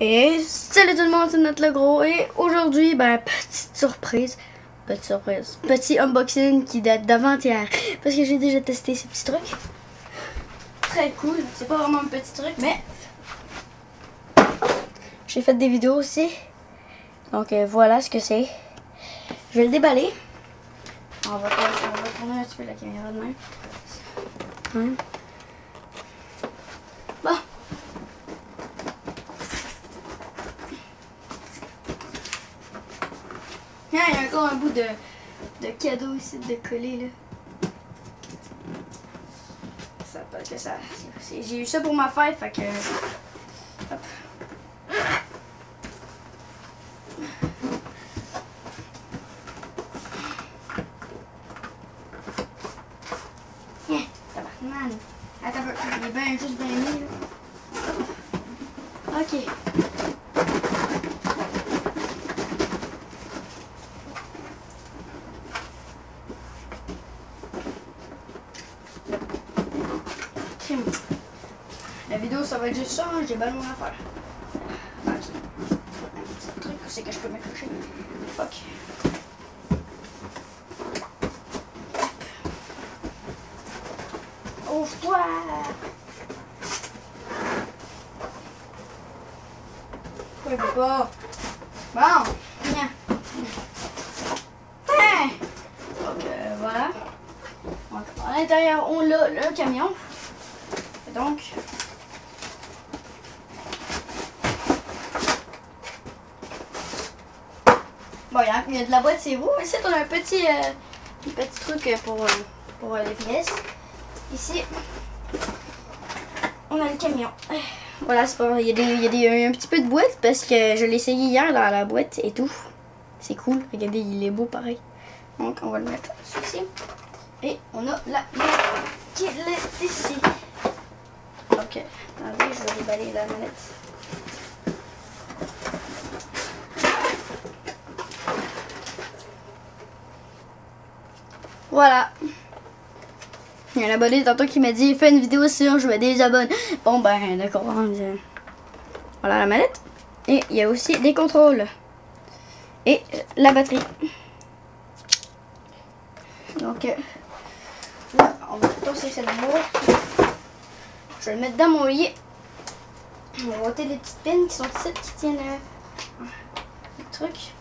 Et salut tout le monde, c'est notre le gros. Et aujourd'hui, ben, petite surprise. Petite surprise. Petit unboxing qui date d'avant-hier. Parce que j'ai déjà testé ces petits trucs. Très cool. C'est pas vraiment un petit truc, mais. J'ai fait des vidéos aussi. Donc euh, voilà ce que c'est. Je vais le déballer. On va, on va tourner un petit peu la caméra de même. Hein? Il y a encore un bout de, de cadeau ici de coller là. Ça peut que ça. J'ai eu ça pour ma fête, fait que. Hop. Tabarnak. Attends. Il est bien juste bien mis là. Ok. La vidéo, ça va être juste ça, hein, j'ai mon affaire. Attends, j'ai un petit truc c'est que je peux m'accrocher. Fuck. Ouvre-toi! Pourquoi pas? Bon, viens. Hein! Donc, euh, voilà. À l'intérieur, on a le camion. Donc, bon, il y, a- de la boîte, c'est vous. Ici, on a un petit, euh, petit truc pour, euh, pour euh, les pièces. Ici, on a le camion. Voilà, c'est pas. Il y a, des, y a un petit peu de boîte parce que je l'ai essayé hier dans la boîte et tout. C'est cool. Regardez, il est beau pareil. Donc, on va le mettre ici. Et on a la manette qui est ici. Ok, attendez, je vais déballer la manette. Voilà. Il y a un abonné tantôt qui m'a dit fais une vidéo sur je veux des abonnés. Bon ben d'accord. hein, Voilà la manette. Et il y a aussi des contrôles. Et euh, la batterie. Donc là, on va tosser cette boîte. Je vais le mettre dans mon lit. On va ôter les petites pins qui sont ici, qui tiennent euh, le truc.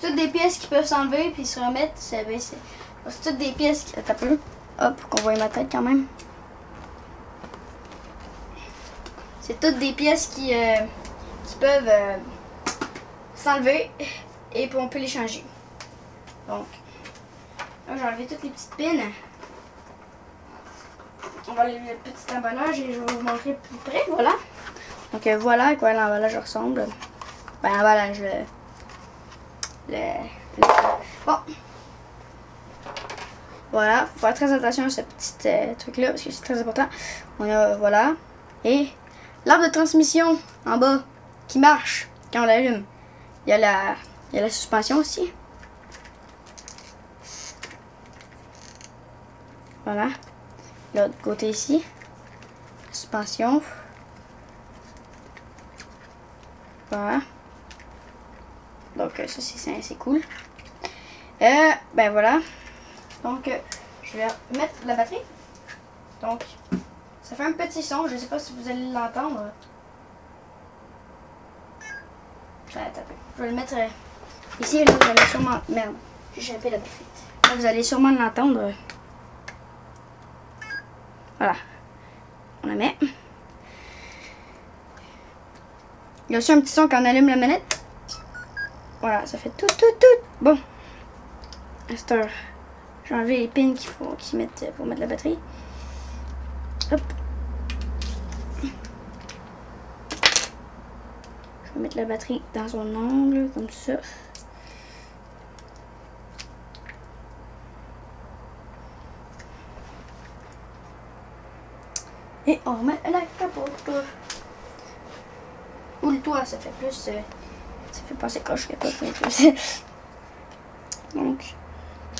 Toutes des pièces qui peuvent s'enlever puis se remettre. C'est toutes des pièces qui. Attends un. Hop, qu'on voit ma tête quand même. C'est toutes des pièces qui, euh, peuvent euh, s'enlever et puis on peut les changer. Donc, là j'ai enlevé toutes les petites pins. On va enlever le petit emballage et je vais vous montrer plus près. Voilà. Donc euh, voilà à quoi l'emballage ressemble. Ben l'emballage, le, le, Bon. Voilà, faut faire très attention à ce petit euh, truc là parce que c'est très important. On a, voilà. Et l'arbre de transmission en bas qui marche quand on l'allume. Il y a la, il y a la suspension aussi. Voilà. L'autre côté ici. Suspension. Voilà. Donc euh, ça c'est- cool. Euh, ben voilà. Donc euh, je vais mettre la batterie. Donc ça fait un petit son. Je sais pas si vous allez l'entendre. Je vais le mettre euh, ici. Vous allez sûrement. Merde. J'ai la batterie. Là, vous allez sûrement l'entendre. Voilà. On la met. Il y a aussi un petit son quand on allume la manette. Voilà, ça fait tout, tout, tout. Bon. Heure, j'ai enlevé les pins qu'il faut qu'ils mettent pour mettre la batterie. Hop. Je vais mettre la batterie dans son angle, comme ça. Et on remet la capote. Ou le toit, ça fait plus. euh, ça fait passer coche que pas plus. Donc,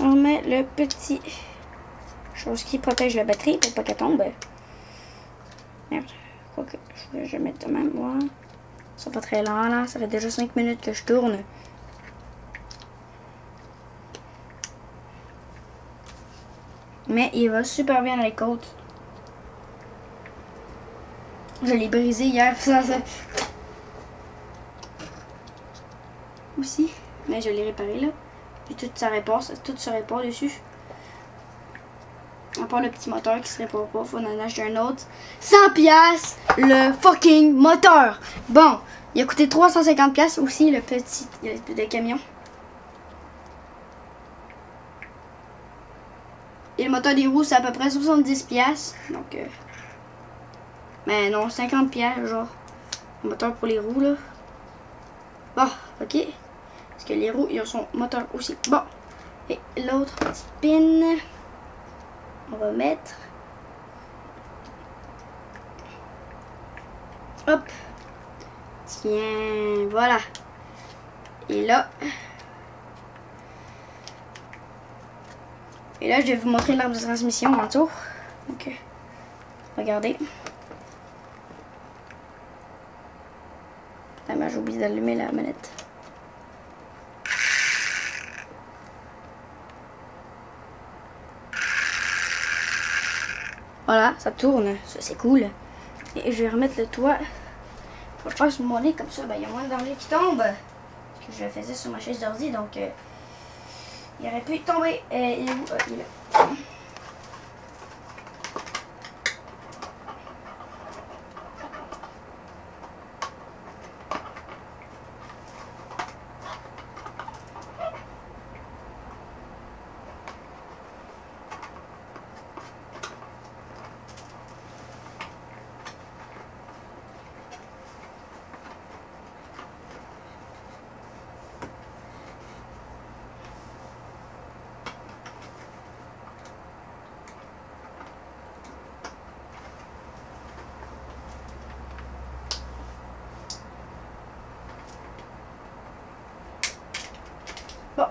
on met le petit Chose qui protège la batterie pour pas qu'elle tombe. Merde. Quoi que je vais mettre de même. Voilà. C'est pas très lent là. Ça fait déjà 5 minutes que je tourne. Mais il va super bien dans les côtes. Je l'ai brisé hier. Ça, ça... Aussi. Mais je l'ai réparé là. Puis tout ça répare, tout se répare dessus. À part le petit moteur qui se répare pas, faut en acheter un autre. 100 pièces le fucking moteur. Bon, il a coûté 350 pièces aussi le petit le, camion. Et le moteur des roues, c'est à peu près 70 pièces. Donc euh, mais non, 50 pièces genre. Moteur pour les roues là. Bon, OK. Parce que les roues, ils ont son moteur aussi. Bon. Et l'autre petit pin on va mettre. Hop. Tiens, voilà. Et là. Et là, je vais vous montrer l'arbre de transmission en tour. Donc, regardez. Ah, j'ai oublié d'allumer la manette. Voilà, ça tourne. C'est cool. Et je vais remettre le toit pour faire sur mon lit. Comme ça, ben, il y a moins de danger qui tombe. Parce que je faisais sur ma chaise d'ordi. Donc, euh, il aurait pu tomber. Il est où? Ah.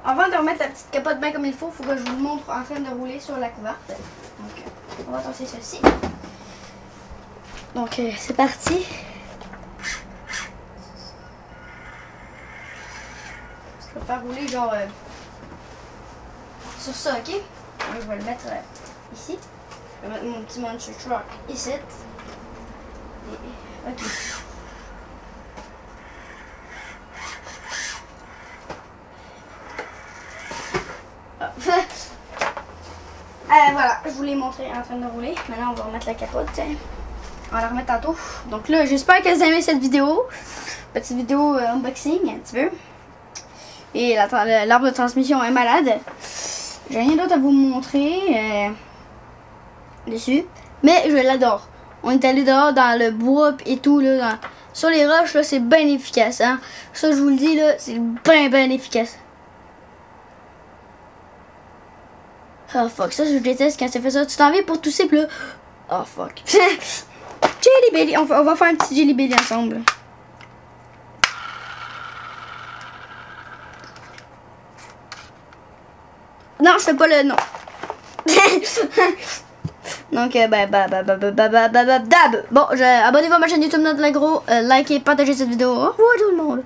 Avant de remettre la petite capote bien comme il faut, il faut que je vous montre en train de rouler sur la couverte. Donc, on va tasser ceci. Donc, euh, c'est parti. Je vais faire rouler genre euh, sur ça, ok? je vais le mettre euh, ici. Je vais mettre mon petit monster truck ici. Et, ok. Euh, voilà, je vous l'ai montré en train de rouler. Maintenant, on va remettre la capote. On va la remettre tantôt. Donc là, j'espère que vous aimé cette vidéo. Petite vidéo euh, unboxing, un petit peu. Et l'arbre de transmission est malade. J'ai rien d'autre à vous montrer euh, dessus. Mais je l'adore. On est allé dehors dans le bois et tout. Là, sur les roches, c'est bien efficace. Hein. Ça, je vous le dis, c'est bien, bien efficace. Oh fuck, ça je déteste quand ça fait ça. Tu t'en viens pour tousser, là. Oh fuck. jelly belly, on va, on va faire un petit jelly belly ensemble. Non, je fais pas le nom. Donc, euh, bah, bah, bah, bah, bah, bah, bah, bah, bah, dab. Bon, abonnez-vous à ma chaîne YouTube, notre gros, euh, likez, partagez cette vidéo. Au revoir tout le monde.